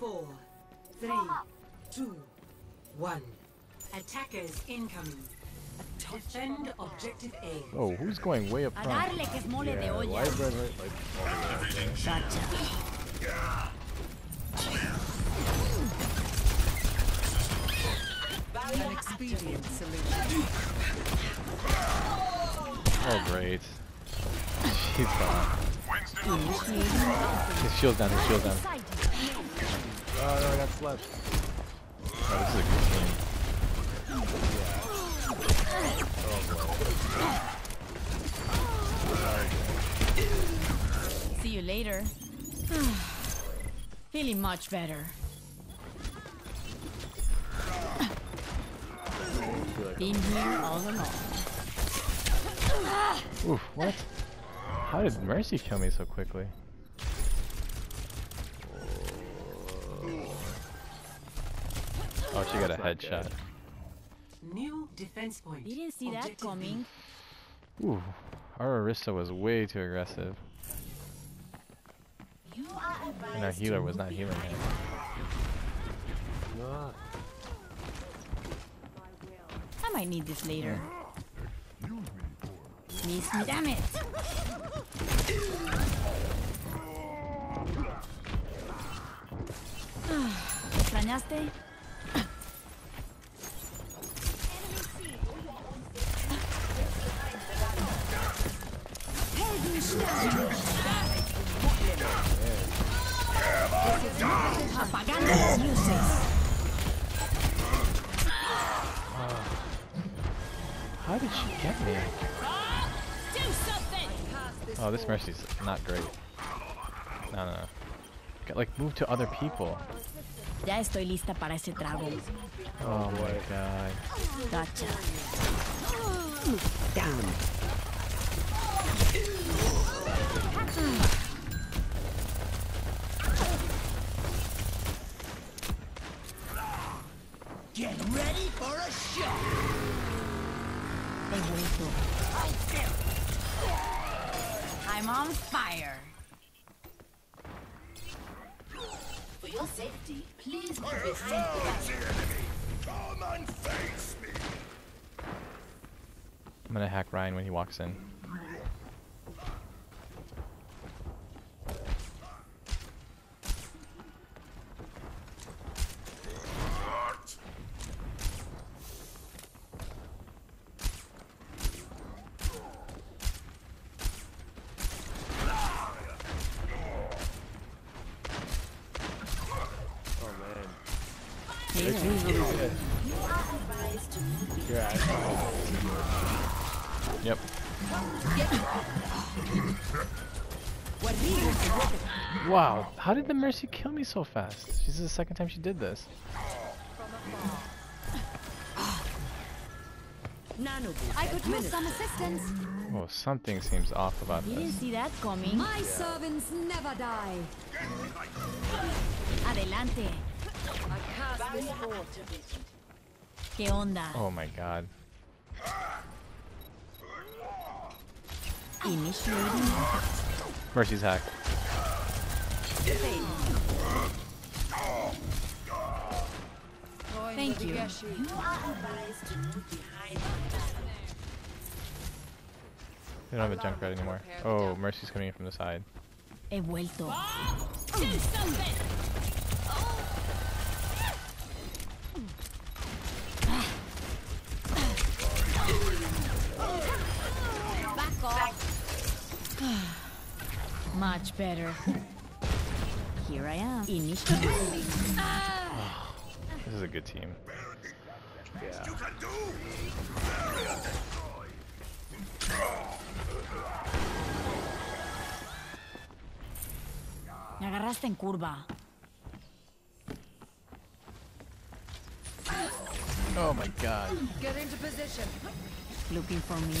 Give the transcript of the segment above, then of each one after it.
four, three, two, one. Attackers incoming. Defend objective A. Oh, who's going way up A front? darle que es mole de Yeah, olla. why is red light, like all the there? Gotcha. An expedient solution. Oh great. He's gone. His shield's down, his shield's down. Oh no, I got slept. Oh, this is a good team. See you later. Feeling much better. Been here all along. Oof, what? How did Mercy kill me so quickly? Oh, she got a headshot. New defense point. You Didn't see that coming. Ooh, our Arista was way too aggressive. And our healer was not healing him. I might need this later. Miss me, damn it! ¿Extrañaste? How did she get me? Oh, this Mercy's not great. No, no, no. Get, like, move to other people. Ya estoy lista para ese trago. Oh my god. Gotcha. Get I'm on fire. For your safety, please move behind the barrier. Come and face me! I'm gonna hack Ryan when he walks in. Their team's really good. Yeah, I Yep. Wow, how did the Mercy kill me so fast? This is the second time she did this. I could use some assistance. Oh, something seems off about this. You Didn't this. see that coming. My servants never die. Adelante. ¿Qué onda? Oh my god. Initiating. Mercy's hack. Thank you. They don't have a Junkrat anymore. Oh, Mercy's coming in from the side. He vuelto. Better. Here I am. Initiating. This is a good team. Yeah. You can do! Me agarraste en curva. Oh my god. Get into position. Looking for me?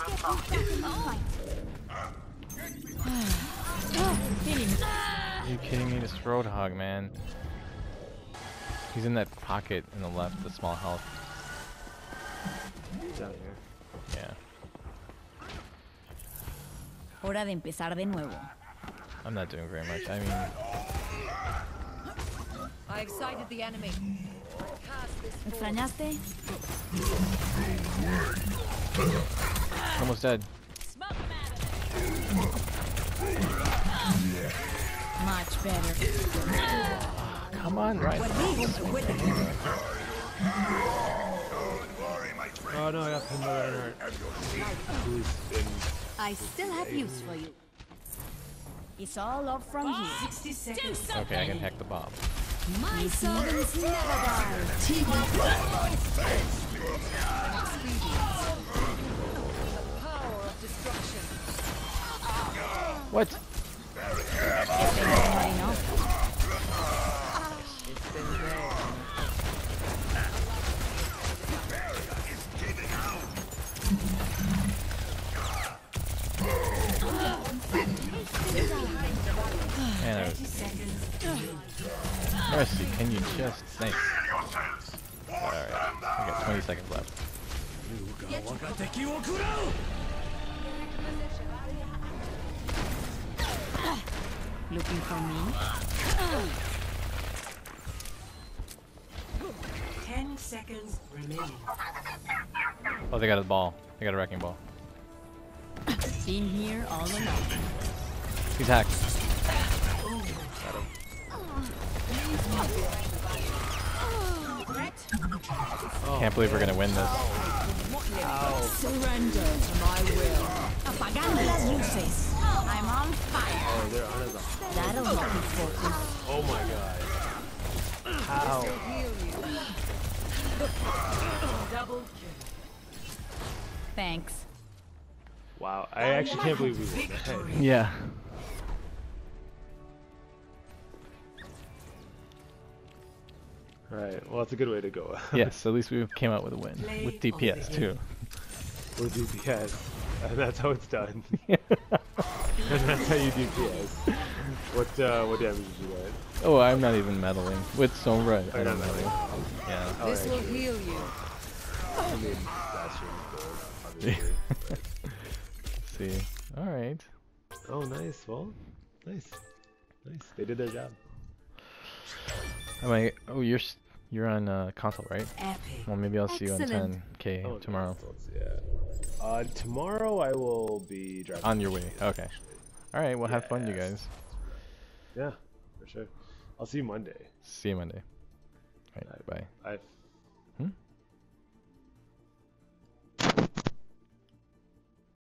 Are you kidding me? This Roadhog, man. He's in that pocket in the left, the small health. Down here. Yeah. Hora de empezar de nuevo. I'm not doing very much. I mean, I excited the enemy. Cast this ¿Me forward. extrañaste? almost dead. Much better. Come on, right? Oh no, I got pinned by Reinhardt. Who's been I still have use for you. It's all up from here. 60. Okay, I can hack the bomb. My servants never die. Power of destruction. What? Can you just think? Alright, I got 20 seconds left. Looking for me? Ten seconds remaining. Oh, they got a ball. They got a wrecking ball. Been here all along. He's hacked. Got him. Can't believe we're gonna win this. Surrender to my will. Apagando las luces. I'm on fire. Oh, they're on his That'll help you focus. Oh my god. How? Double kill. Thanks. Wow, I actually can't believe we won Yeah. Alright, well that's a good way to go. Yes, at least we came out with a win. Play With DPS too. With DPS. And that's how it's done. and that's how you DPS. What uh what damage did you get? Oh, I'm not even medaling. With Sombra, I You're don't not medal. Yeah. This will heal you. I mean Bastion's gold, obviously. Let's see. Alright. oh nice, well nice. Nice. They did their job. Am I, oh, you're you're on uh, console, right? Epic. Well, maybe I'll see you on 10k Oh, tomorrow. Let's, yeah. Uh tomorrow I will be driving. On your way. Okay. All right. Well, have fun, you guys. Yeah, for sure. I'll see you Monday. See you Monday. All right. Bye. I've?